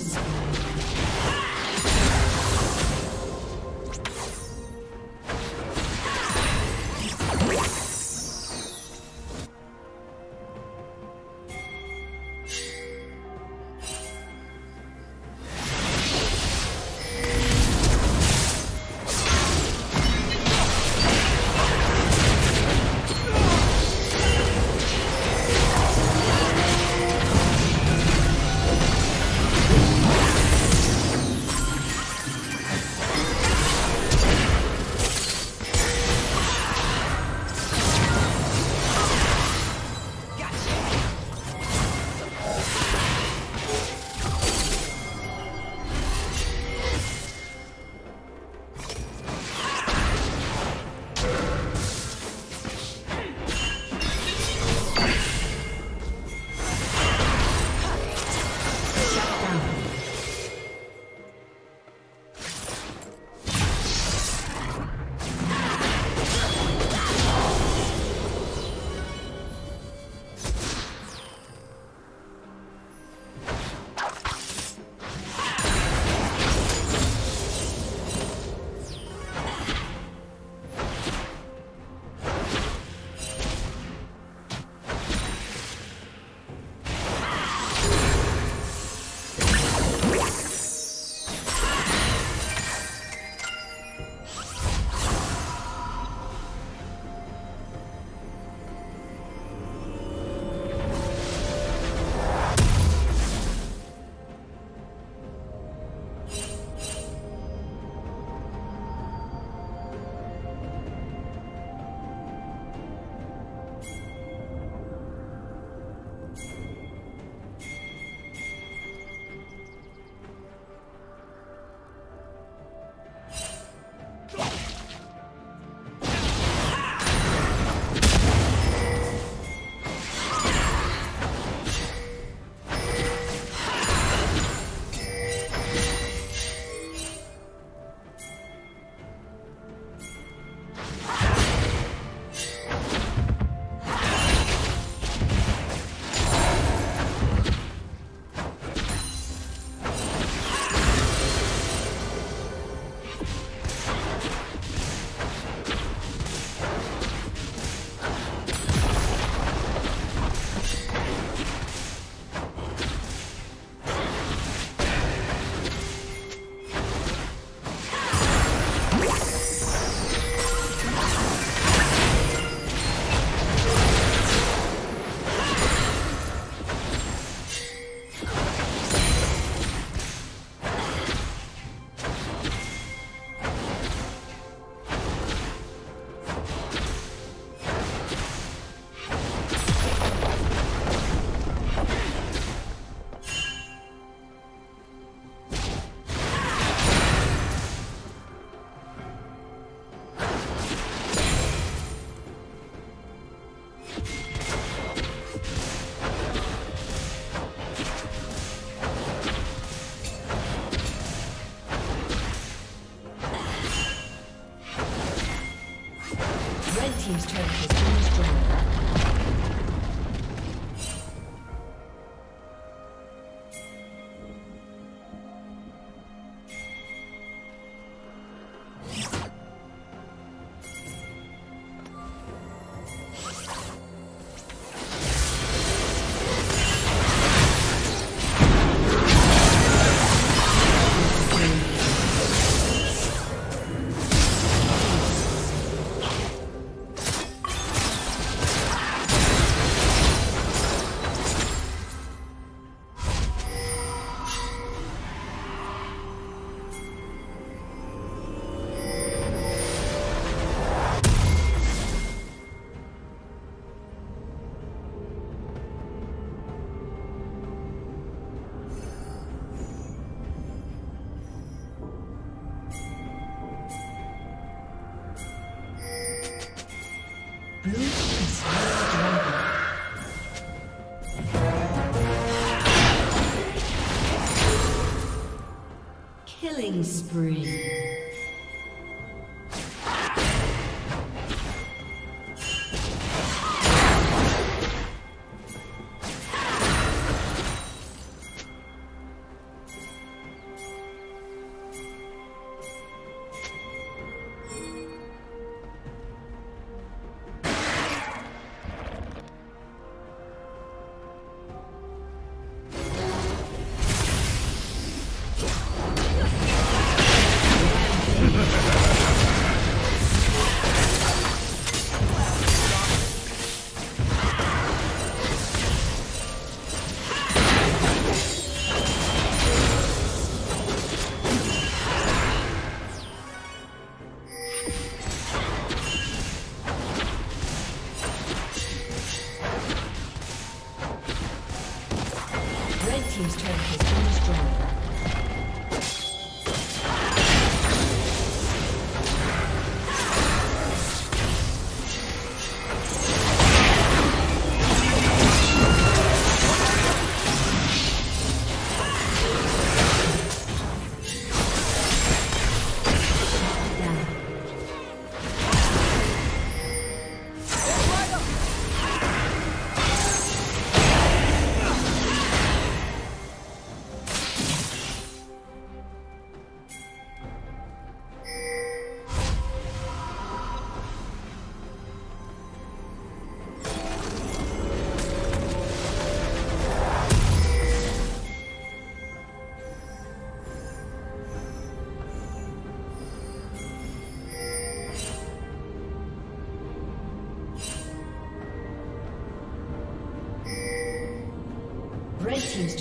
Killing spree.